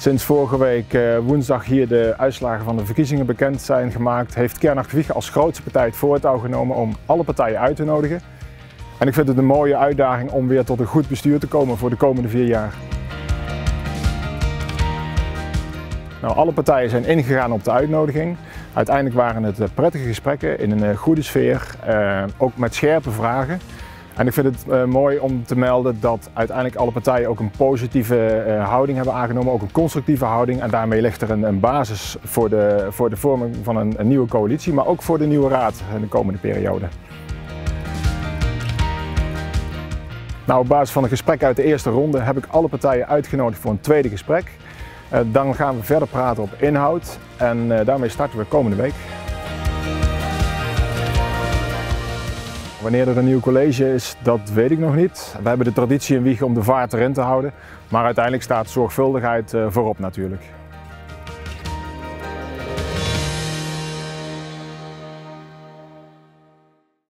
Sinds vorige week eh, woensdag hier de uitslagen van de verkiezingen bekend zijn gemaakt, heeft Kernach Wieg als grootste partij het voortouw genomen om alle partijen uit te nodigen. En ik vind het een mooie uitdaging om weer tot een goed bestuur te komen voor de komende vier jaar. Nou, alle partijen zijn ingegaan op de uitnodiging. Uiteindelijk waren het eh, prettige gesprekken in een eh, goede sfeer, ook met scherpe vragen. En ik vind het uh, mooi om te melden dat uiteindelijk alle partijen ook een positieve uh, houding hebben aangenomen, ook een constructieve houding. En daarmee ligt er een, een basis voor de, voor de vorming van een, nieuwe coalitie, maar ook voor de nieuwe raad in de komende periode. Nou, op basis van een gesprek uit de eerste ronde heb ik alle partijen uitgenodigd voor een tweede gesprek. Uh, dan gaan we verder praten op inhoud en daarmee starten we komende week. Wanneer er een nieuw college is, dat weet ik nog niet. We hebben de traditie in Wiegen om de vaart erin te houden. Maar uiteindelijk staat zorgvuldigheid eh, voorop natuurlijk.